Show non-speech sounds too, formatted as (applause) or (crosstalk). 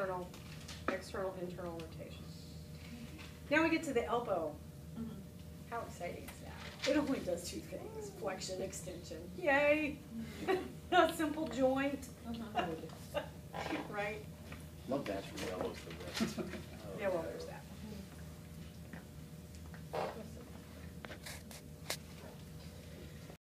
External, external, internal rotation. Now we get to the elbow. Mm-hmm. How exciting is that? It only does two things, flexion, extension. Yay! (laughs) A simple joint. Mm-hmm. (laughs) Right? Love that. from the elbows.